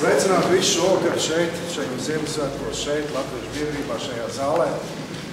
visu šovakar šeit, šajos Ziemassvētkos, šeit, Latvijas biedrībā, šajā zālē.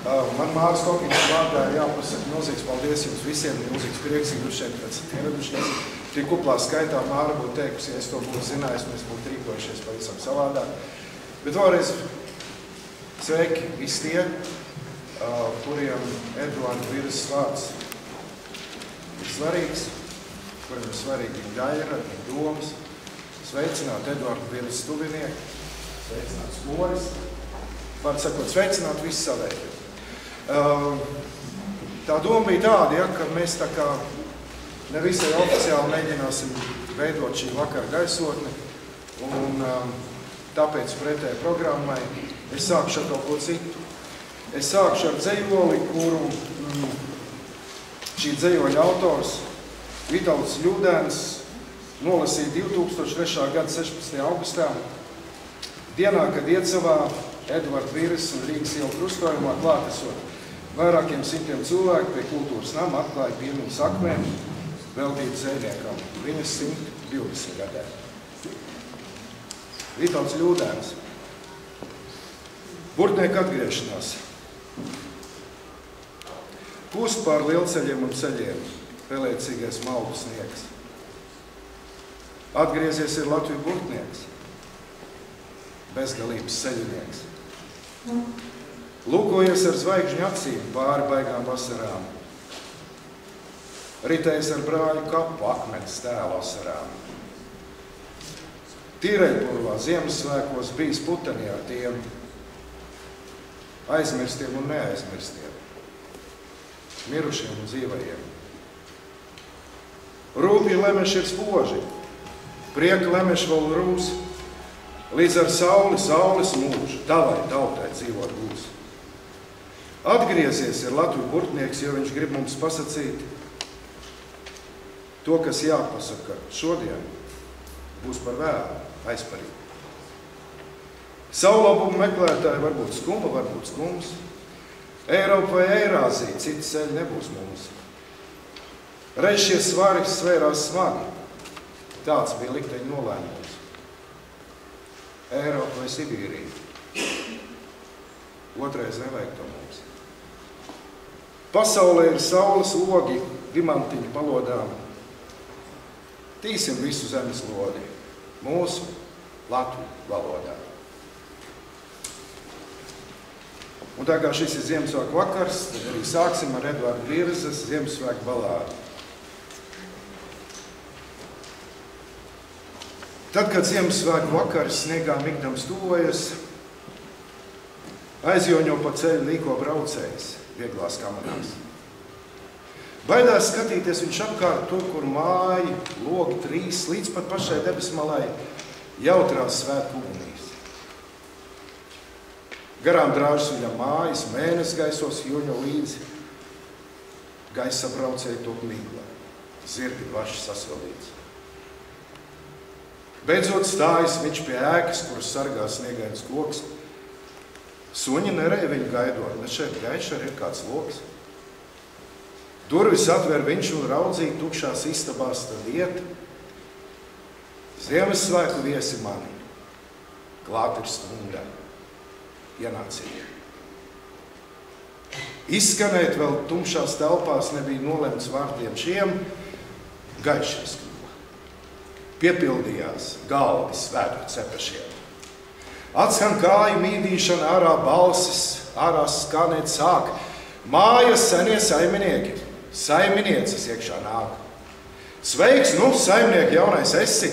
Uh, man Mārcis Kokins vārdā jāpasaka milzīgs paldies jums visiem, milzīgs prieks, ka jūs šeit esat ieradušies. Tik kuplā skaitā Māra būtu teikusi, ja es to būtu zinājis, mēs būtu rīkojušies pavisam savādāk. Bet vēlreiz sveiki visi tie, uh, kuriem Eduarda Viras vārds ir svarīgs, kuriem ir svarīgi viņa gaira, viņa domas. Sveicināt Eduardu Viras tuvinieku, sveicināt skolas. Var sakot, sveicināt visu savēju. Uh, tā doma bija tāda, ja, ka mēs tā kā nevisai oficiāli mēģināsim veidot šī vakara gaisotni. Un, um, tāpēc pretēji programmai es sākšu ar kaut ko citu. Es sākšu ar dzējoli, kuru mm, šī dzējoļa autors Vitāls Ļudēns nolasīja 2003. gada 16. augustā, dienā, kad iecavā Edvards Vīris un Rīgas ielu krustojumā klātesot vairākiem simtiem cilvēku pie kultūras nama atklāja piemiņas akmēm veltīt zvejniekam viņas 120 gadē. Vitāls Ļūdēns. Burtnieku atgriešanās. Pūst pār lielceļiem un ceļiem, pelēcīgais maldu sniegs. Atgriezies ir Latvijas burtnieks, bezgalības ceļinieks. Lūkojies ar zvaigžņu acīm pāri baigām vasarām. Ritējis ar brāļu kapu akmens tēlu asarām. Tīreļpurvā Ziemassvētkos bijis putenī ar tiem aizmirstiem un neaizmirstiem, mirušiem un dzīvajiem. Rūpīgi lemeši ir spoži, prieka lemeši vēl rūs, līdz ar sauli, saules mūžu, tavai tautai dzīvot būs. Atgriezies ir Latvijas burtnieks, jo viņš grib mums pasakīt to, kas jāpasaka šodien, būs par vēlu, aizparīgi. Saulabumu meklētāji var būt skuma, var būt skums. Eiropa vai Eirāzija, citi ceļi nebūs mums. Reiz šie svari svērās smagi. Tāds bija likteņa nolēmums. Eiropa vai Sibīrija. Otrais nevajag to mums. Pasaulē ir saules ogi, dimantiņu palodām. Tīsim visu zemes lodi, mūsu Latviju valodā. Un tā kā šis ir Ziemassvētku vakars, tad arī sāksim ar Eduardu Vīrasas Ziemassvētku balādu. Tad, kad Ziemassvētku vakars sniegā migdams tuvojas, aizjoņo pa ceļu līko braucējs vieglās kamerās. Baidās skatīties viņš apkārt tur, kur māja, logi trīs, līdz pat pašai debesmalai jautrās svētku ugunīs. Garām drāžas viņam mājas, mēnesis gaisos joņo līdzi. Gaisa braucēji to mīglā, zirgi vaši sasildīts. Beidzot stājas viņš pie ēkas, kuras sargā sniegains koks. Suņi nerēja viņu gaidot, bet šeit gaišā ir kāds loks. Durvis atver viņš un raudzīja tukšās istabās, tad iet. Ziemassvētku viesi mani, klāt ir stunda, ienācīja. Izskanēt vēl tumšās telpās nebija nolemts vārtiem šiem, kļuva. Piepildījās galdi svētku cepešiem. Atskan kāju mīdīšana, ārā balsis, ārā skanēt sāk. Mājas senie saimnieki, saimnieces iekšā nāk. Sveiks, nu, saimnieki jaunais esi!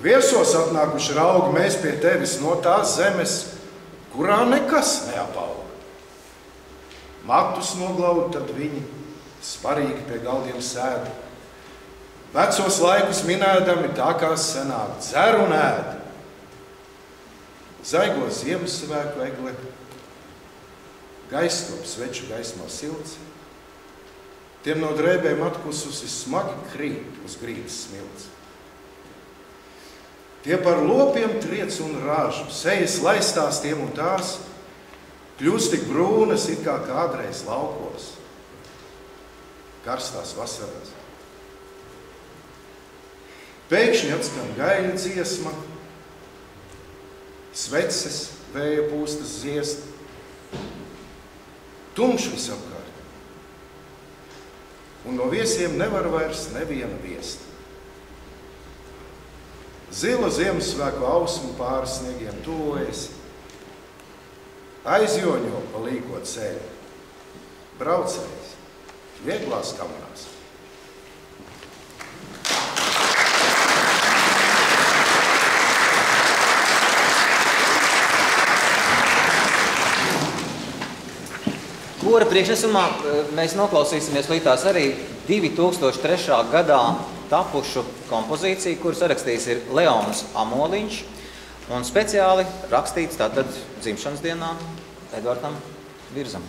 Viesos atnākuši raugi mēs pie tevis no tās zemes, kurā nekas neapauga. Matus noglaud, tad viņi svarīgi pie galdiem sēda. Vecos laikus minēdami tā kā senāk dzer un ēd. Zaigo Ziemassvētku egle, gaismop sveču gaismā silts, tiem no drēbēm atkususi smagi krīt uz grīdas smilts. Tie par lopiem triec un rāžu, sejas laistās tiem un tās, kļūst tik brūnas, it kā kādreiz laukos, karstās vasarās. Pēkšņi atskan gaļa dziesma, sveces, vēja pūstas ziest, tumšs visapkārt. Un no viesiem nevar vairs neviena viest. Zila Ziemassvētku ausmu pāri sniegiem tuvojas, aizjoņo pa līko ceļu, braucējs, vieglās kamerās. Kura priekšnesumā eh, mēs noklausīsimies līdz arī 2003. gadā tapušu kompozīciju, kuras sarakstījis ir Leons Amoliņš, un speciāli rakstīts tātad dzimšanas dienā Edvardam Virzam.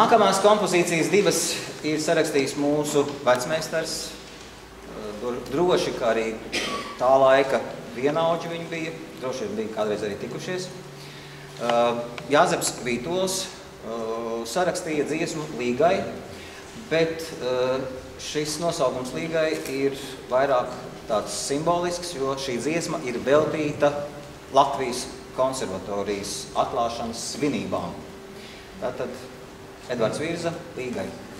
Nākamās kompozīcijas divas ir sarakstījis mūsu vecmeistars. Droši, ka arī tā laika vienaudži viņi bija, droši vien bija kādreiz arī tikušies. Jāzeps Vītols sarakstīja dziesmu Līgai, bet šis nosaukums Līgai ir vairāk tāds simbolisks, jo šī dziesma ir veltīta Latvijas konservatorijas atklāšanas svinībām. Tātad Edvards Virza, Līgai. Thank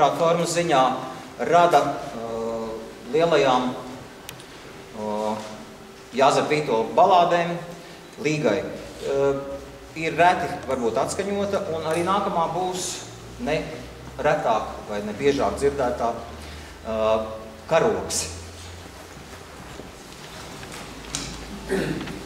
manuprāt, formas ziņā rada uh, lielajām uh, Jāzep Vīto balādēm līgai. Uh, ir reti varbūt atskaņota, un arī nākamā būs ne retāk vai ne biežāk dzirdētā uh, karoks. Thank you.